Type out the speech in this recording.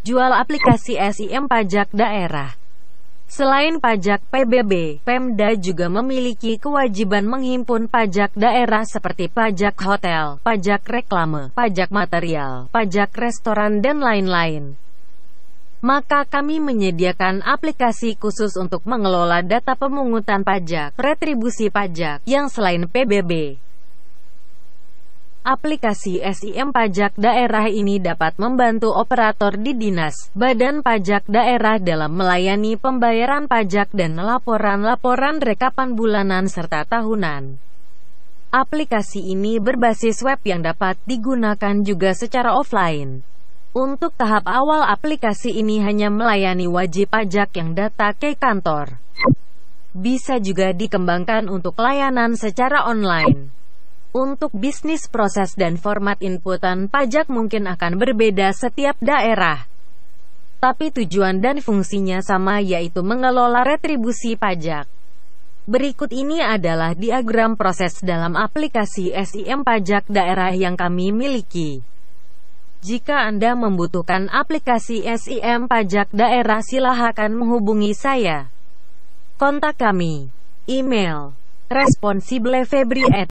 jual aplikasi SIM pajak daerah. Selain pajak PBB, Pemda juga memiliki kewajiban menghimpun pajak daerah seperti pajak hotel, pajak reklame, pajak material, pajak restoran, dan lain-lain. Maka kami menyediakan aplikasi khusus untuk mengelola data pemungutan pajak, retribusi pajak, yang selain PBB. Aplikasi SIM pajak daerah ini dapat membantu operator di dinas, badan pajak daerah dalam melayani pembayaran pajak dan laporan-laporan rekapan bulanan serta tahunan. Aplikasi ini berbasis web yang dapat digunakan juga secara offline. Untuk tahap awal aplikasi ini hanya melayani wajib pajak yang data ke kantor. Bisa juga dikembangkan untuk layanan secara online. Untuk bisnis proses dan format inputan pajak mungkin akan berbeda setiap daerah. Tapi tujuan dan fungsinya sama yaitu mengelola retribusi pajak. Berikut ini adalah diagram proses dalam aplikasi SIM pajak daerah yang kami miliki. Jika Anda membutuhkan aplikasi SIM pajak daerah silahkan menghubungi saya. Kontak kami. Email responsibelefebri@